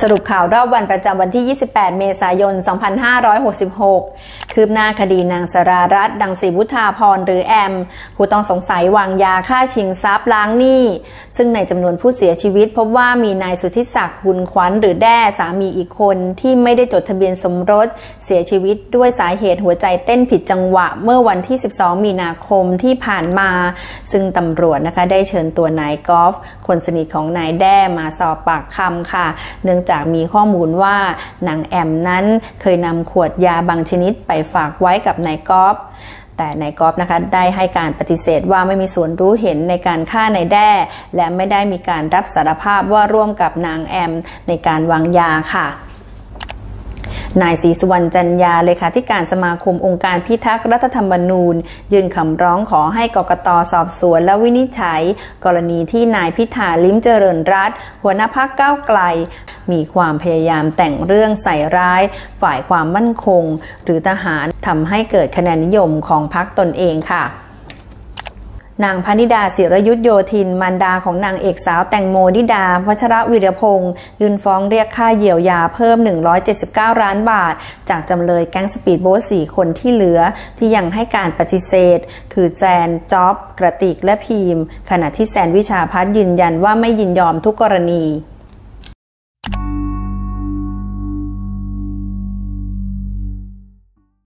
สรุปข่าวรอบวันประจำวันที่ 28 เมษายน 2566 คืบหน้าคดีนางสรารัตน์ดังศรีวุฒาพรหรือแอม ผู้ต้องสงสัยวางยาฆ่าชิงทรัพย์ล้างหนี้ ซึ่งในจำนวนผู้เสียชีวิตพบว่ามีนายสุทธิศักดิ์หุนขวัญหรือแด้สามีอีกคนที่ไม่ได้จดทะเบียนสมรส เสียชีวิตด้วยสาเหตุหัวใจเต้นผิดจังหวะ เมื่อวันที่ 12 มีนาคมที่ผ่านมา ซึ่งตำรวจนะคะได้เชิญตัวนายกอล์ฟคนสนิทของนายแด้มาสอบปากคำค่ะ เนื่องจากมีข้อมูลว่านางแอมนั้นเคยนำขวดยาบางชนิดไปฝากไว้กับนายกอฟแต่นายกอฟนะคะได้ให้การปฏิเสธว่าไม่มีส่วนรู้เห็นในการฆ่านายแด้ และไม่ได้มีการรับสารภาพว่าร่วมกับนางแอมในการวางยาค่ะ นายศรีสุวรรณจันยาเลขาธิการสมาคมองค์การพิทักษ์รัฐธรรมนูญ ยื่นคำร้องขอให้กกตสอบสวนและวินิจฉัย กรณีที่นายพิธาลิ้มเจริญรัตหัวหน้าพักก้าวไกล มีความพยายามแต่งเรื่องใส่ร้าย ฝ่ายความมั่นคง หรือทหารทำให้เกิดคะแนนนิยมของพักตนเองค่ะ นางพนิดาศิรยุทธโยธิน มารดาของนางเอกสาวแตงโมนิดาวัชระวิรพงศ์ยื่นฟ้องเรียกค่าเยียวยาเพิ่ม 179 ล้านบาท จากจำเลยแก๊งสปีดโบ๊ทสี่คนที่เหลือที่ยังให้การปฏิเสธ คือแจนจ็อบ กระติกและพีม ขณะที่แซนวิชาพัฒยืนยันว่าไม่ยินยอมทุกกรณี